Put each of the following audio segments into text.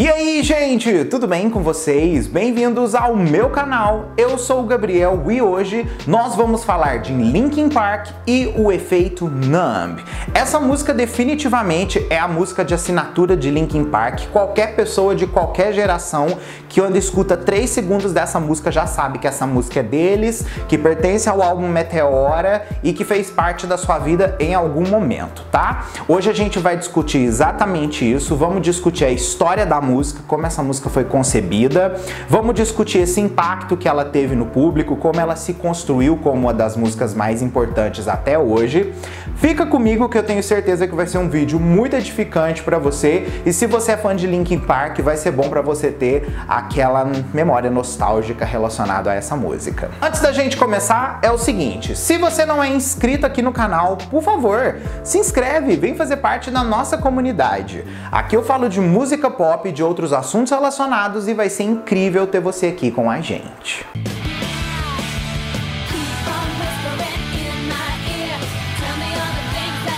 E aí, gente, tudo bem com vocês? Bem-vindos ao meu canal. Eu sou o Gabriel e hoje nós vamos falar de Linkin Park e o efeito Numb. Essa música definitivamente é a música de assinatura de Linkin Park. Qualquer pessoa de qualquer geração que quando escuta 3 segundos dessa música já sabe que essa música é deles, que pertence ao álbum Meteora e que fez parte da sua vida em algum momento, tá? Hoje a gente vai discutir exatamente isso. Vamos discutir a história da música, como essa música foi concebida. Vamos discutir esse impacto que ela teve no público, como ela se construiu como uma das músicas mais importantes até hoje. Fica comigo que eu tenho certeza que vai ser um vídeo muito edificante para você. E se você é fã de Linkin Park, vai ser bom para você ter aquela memória nostálgica relacionada a essa música. Antes da gente começar, é o seguinte: se você não é inscrito aqui no canal, por favor, se inscreve, vem fazer parte da nossa comunidade. Aqui eu falo de música pop, de outros assuntos relacionados e vai ser incrível ter você aqui com a gente.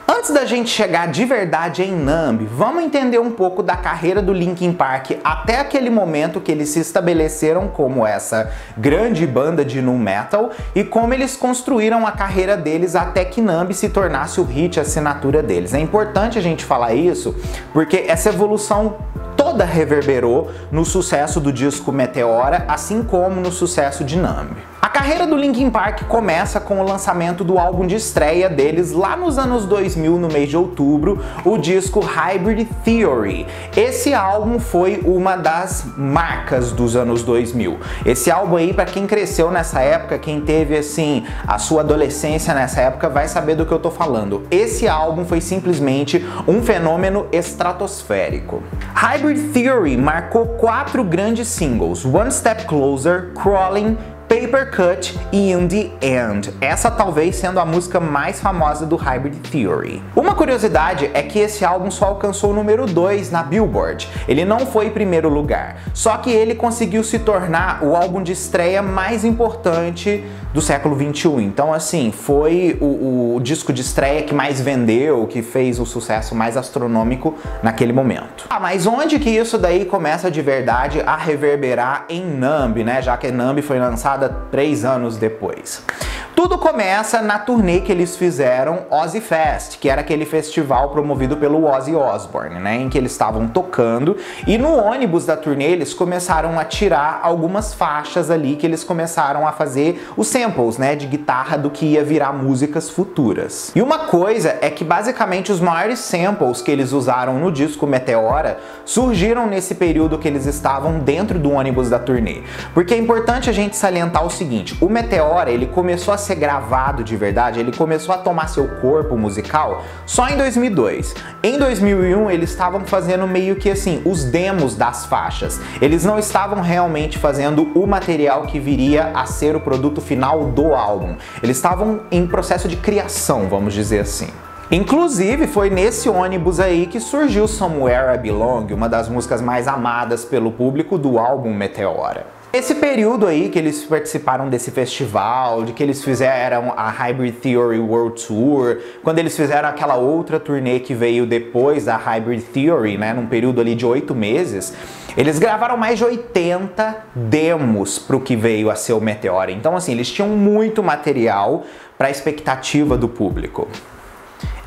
Antes da gente chegar de verdade em Numb, vamos entender um pouco da carreira do Linkin Park até aquele momento que eles se estabeleceram como essa grande banda de nu metal e como eles construíram a carreira deles até que Numb se tornasse o hit assinatura deles. É importante a gente falar isso porque essa evolução toda reverberou no sucesso do disco Meteora, assim como no sucesso de Numb. Carreira do Linkin Park começa com o lançamento do álbum de estreia deles lá nos anos 2000, no mês de outubro, o disco Hybrid Theory. Esse álbum foi uma das marcas dos anos 2000. Esse álbum aí, para quem cresceu nessa época, quem teve assim a sua adolescência nessa época, vai saber do que eu tô falando. Esse álbum foi simplesmente um fenômeno estratosférico. Hybrid Theory marcou quatro grandes singles: One Step Closer, Crawling, Paper Cut e In The End, essa talvez sendo a música mais famosa do Hybrid Theory. Uma curiosidade é que esse álbum só alcançou o número 2 na Billboard, ele não foi primeiro lugar, só que ele conseguiu se tornar o álbum de estreia mais importante do século 21. Então, assim, foi o, o, disco de estreia que mais vendeu, que fez o sucesso mais astronômico naquele momento. Ah, mas onde que isso daí começa de verdade a reverberar em Numb, né? Já que Numb foi lançada três anos depois. Tudo começa na turnê que eles fizeram Ozzy Fest, que era aquele festival promovido pelo Ozzy Osbourne, né, em que eles estavam tocando, e no ônibus da turnê eles começaram a tirar algumas faixas ali que eles começaram a fazer os samples, né, de guitarra do que ia virar músicas futuras. E uma coisa é que basicamente os maiores samples que eles usaram no disco Meteora surgiram nesse período que eles estavam dentro do ônibus da turnê. Porque é importante a gente salientar o seguinte, o Meteora, ele começou a ser gravado de verdade, ele começou a tomar seu corpo musical só em 2002. Em 2001 eles estavam fazendo meio que assim, os demos das faixas. Eles não estavam realmente fazendo o material que viria a ser o produto final do álbum. Eles estavam em processo de criação, vamos dizer assim. Inclusive, foi nesse ônibus aí que surgiu Somewhere I Belong, uma das músicas mais amadas pelo público do álbum Meteora. Esse período aí que eles participaram desse festival, de que eles fizeram a Hybrid Theory World Tour, quando eles fizeram aquela outra turnê que veio depois da Hybrid Theory, né, num período ali de oito meses, eles gravaram mais de 80 demos para o que veio a ser o Meteora. Então, assim, eles tinham muito material para a expectativa do público.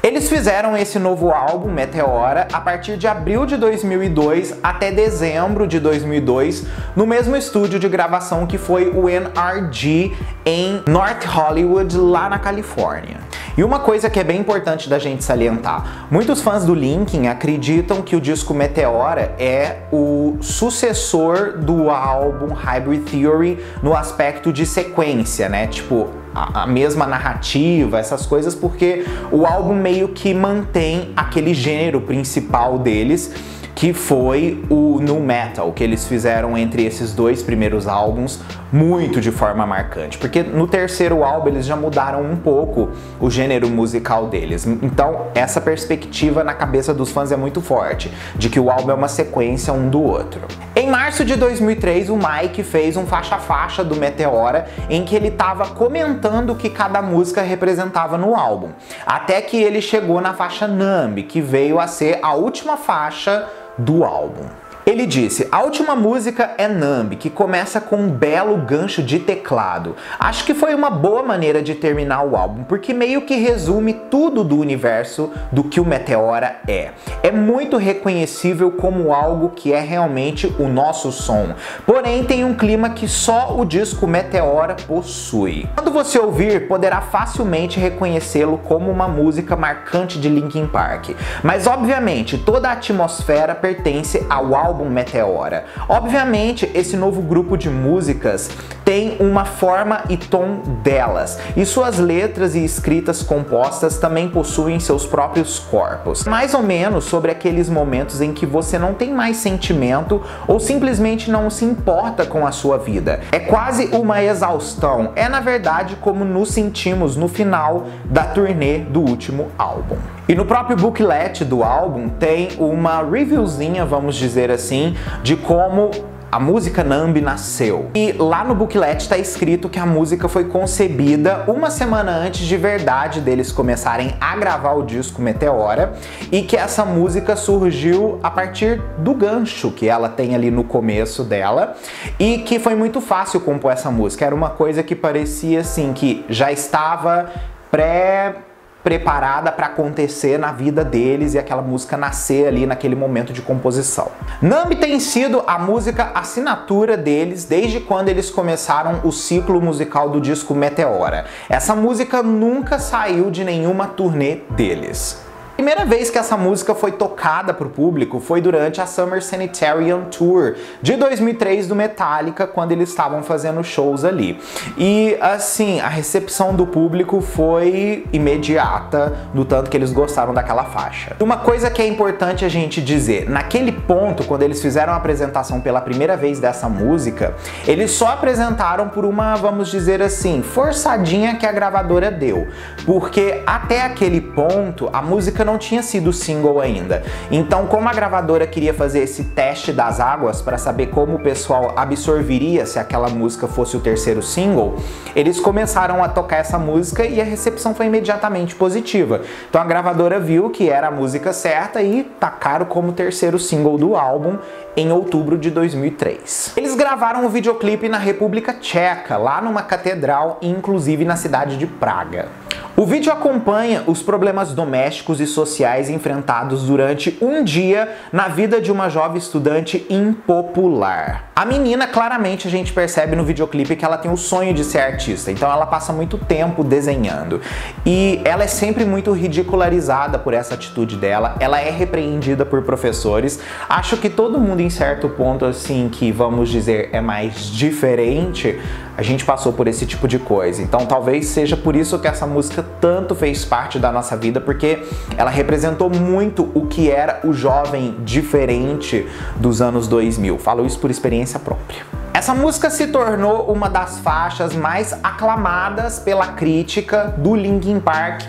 Eles fizeram esse novo álbum, Meteora, a partir de abril de 2002 até dezembro de 2002, no mesmo estúdio de gravação que foi o NRG em North Hollywood, lá na Califórnia. E uma coisa que é bem importante da gente salientar: muitos fãs do Linkin acreditam que o disco Meteora é o sucessor do álbum Hybrid Theory no aspecto de sequência, né? Tipo, a, mesma narrativa, essas coisas, porque o álbum meio que mantém aquele gênero principal deles que foi o nu metal que eles fizeram entre esses dois primeiros álbuns, muito de forma marcante, porque no terceiro álbum eles já mudaram um pouco o gênero musical deles. Então, essa perspectiva na cabeça dos fãs é muito forte, de que o álbum é uma sequência um do outro. Em março de 2003, o Mike fez um faixa-faixa do Meteora em que ele estava comentando o que cada música representava no álbum, até que ele chegou na faixa Numb, que veio a ser a última faixa do álbum. Ele disse: A última música é Numb, que começa com um belo gancho de teclado. Acho que foi uma boa maneira de terminar o álbum, porque meio que resume tudo do universo do que o Meteora é. É muito reconhecível como algo que é realmente o nosso som, porém tem um clima que só o disco Meteora possui. Quando você ouvir, poderá facilmente reconhecê-lo como uma música marcante de Linkin Park, mas obviamente toda a atmosfera pertence ao álbum álbum Meteora. Obviamente, esse novo grupo de músicas tem uma forma e tom delas, e suas letras e escritas compostas também possuem seus próprios corpos. Mais ou menos sobre aqueles momentos em que você não tem mais sentimento ou simplesmente não se importa com a sua vida. É quase uma exaustão. É na verdade como nos sentimos no final da turnê do último álbum. E no próprio booklet do álbum tem uma reviewzinha, vamos dizer assim, de como a música Nambi nasceu. E lá no booklet está escrito que a música foi concebida uma semana antes de verdade deles começarem a gravar o disco Meteora e que essa música surgiu a partir do gancho que ela tem ali no começo dela e que foi muito fácil compor essa música. Era uma coisa que parecia assim que já estava pré preparada para acontecer na vida deles e aquela música nascer ali naquele momento de composição. Numb tem sido a música assinatura deles desde quando eles começaram o ciclo musical do disco Meteora. Essa música nunca saiu de nenhuma turnê deles. Primeira vez que essa música foi tocada para o público foi durante a Summer Sanitarium Tour de 2003 do Metallica, quando eles estavam fazendo shows ali. E assim, a recepção do público foi imediata, do tanto que eles gostaram daquela faixa. Uma coisa que é importante a gente dizer, naquele ponto, quando eles fizeram a apresentação pela primeira vez dessa música, eles só apresentaram por uma, vamos dizer assim, forçadinha que a gravadora deu. Porque até aquele ponto, a música música não tinha sido single ainda. Então, como a gravadora queria fazer esse teste das águas para saber como o pessoal absorveria se aquela música fosse o terceiro single, eles começaram a tocar essa música e a recepção foi imediatamente positiva. Então a gravadora viu que era a música certa e tacaram como terceiro single do álbum em outubro de 2003. Eles gravaram o videoclipe na República Tcheca, lá numa catedral inclusive na cidade de Praga. O vídeo acompanha os problemas domésticos e sociais enfrentados durante um dia na vida de uma jovem estudante impopular. A menina, claramente, a gente percebe no videoclipe que ela tem o sonho de ser artista, então ela passa muito tempo desenhando. E ela é sempre muito ridicularizada por essa atitude dela, ela é repreendida por professores. Acho que todo mundo, em certo ponto, assim, que vamos dizer é mais diferente, a gente passou por esse tipo de coisa. Então talvez seja por isso que essa música tanto fez parte da nossa vida, porque ela representou muito o que era o jovem diferente dos anos 2000. Falo isso por experiência própria. Essa música se tornou uma das faixas mais aclamadas pela crítica do Linkin Park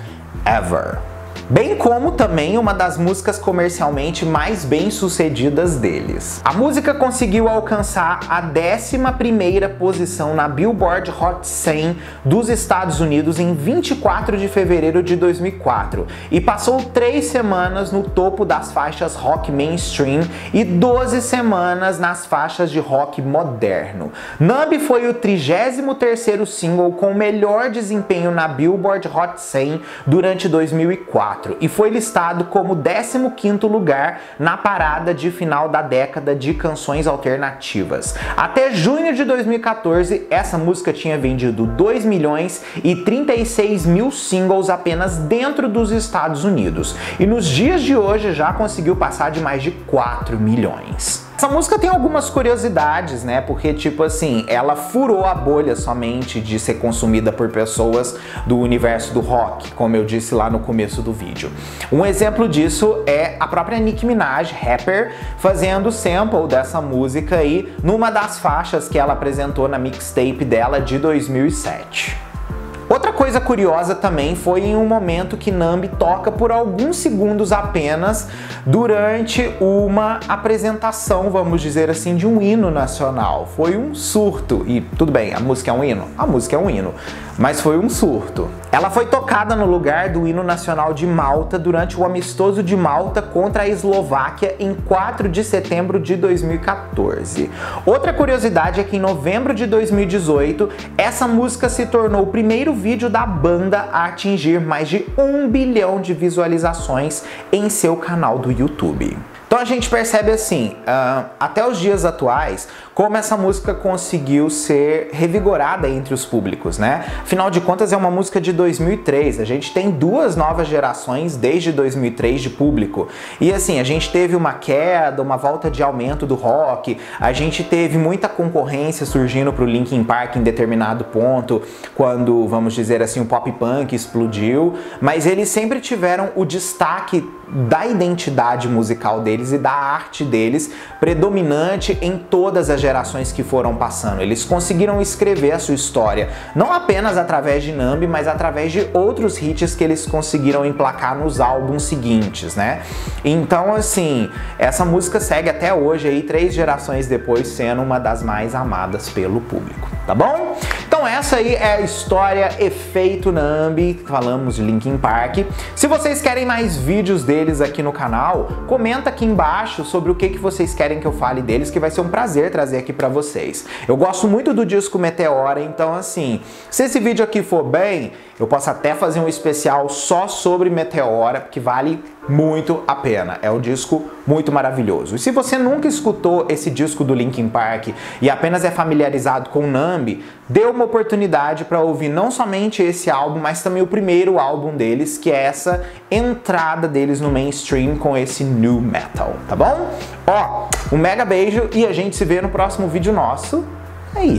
ever bem como também uma das músicas comercialmente mais bem sucedidas deles. A música conseguiu alcançar a 11ª posição na Billboard Hot 100 dos Estados Unidos em 24 de fevereiro de 2004 e passou três semanas no topo das faixas rock mainstream e 12 semanas nas faixas de rock moderno. Numb foi o 33º single com melhor desempenho na Billboard Hot 100 durante 2004 e foi listado como 15º lugar na parada de final da década de canções alternativas. Até junho de 2014, essa música tinha vendido 2 milhões e 36 mil singles apenas dentro dos Estados Unidos. E nos dias de hoje já conseguiu passar de mais de 4 milhões. Essa música tem algumas curiosidades, né? Porque, tipo assim, ela furou a bolha somente de ser consumida por pessoas do universo do rock, como eu disse lá no começo do vídeo. Um exemplo disso é a própria Nicki Minaj, rapper, fazendo sample dessa música aí numa das faixas que ela apresentou na mixtape dela de 2007. Outra coisa curiosa também foi em um momento que Nambi toca por alguns segundos apenas durante uma apresentação, vamos dizer assim, de um hino nacional. Foi um surto. E tudo bem, a música é um hino? A música é um hino mas foi um surto. Ela foi tocada no lugar do hino nacional de Malta durante o amistoso de Malta contra a Eslováquia em 4 de setembro de 2014. Outra curiosidade é que em novembro de 2018, essa música se tornou o primeiro vídeo da banda a atingir mais de um bilhão de visualizações em seu canal do YouTube. Então a gente percebe assim, uh, até os dias atuais, como essa música conseguiu ser revigorada entre os públicos, né? Afinal de contas, é uma música de 2003. A gente tem duas novas gerações desde 2003 de público. E assim, a gente teve uma queda, uma volta de aumento do rock, a gente teve muita concorrência surgindo para o Linkin Park em determinado ponto, quando, vamos dizer assim, o pop punk explodiu, mas eles sempre tiveram o destaque da identidade musical deles e da arte deles predominante em todas as gerações que foram passando. Eles conseguiram escrever a sua história, não apenas através de Nambi, mas através de outros hits que eles conseguiram emplacar nos álbuns seguintes, né? Então, assim, essa música segue até hoje aí, três gerações depois, sendo uma das mais amadas pelo público, tá bom? Então essa aí é a história Efeito Nambi, falamos de Linkin Park. Se vocês querem mais vídeos deles aqui no canal, comenta aqui embaixo sobre o que, que vocês querem que eu fale deles, que vai ser um prazer trazer aqui para vocês. Eu gosto muito do disco Meteora, então assim, se esse vídeo aqui for bem, eu posso até fazer um especial só sobre Meteora, que vale muito a pena. É um disco muito maravilhoso. E se você nunca escutou esse disco do Linkin Park e apenas é familiarizado com Nambi, dê uma oportunidade para ouvir não somente esse álbum, mas também o primeiro álbum deles, que é essa entrada deles no mainstream com esse new metal, tá bom? Ó, um mega beijo e a gente se vê no próximo vídeo nosso. É isso.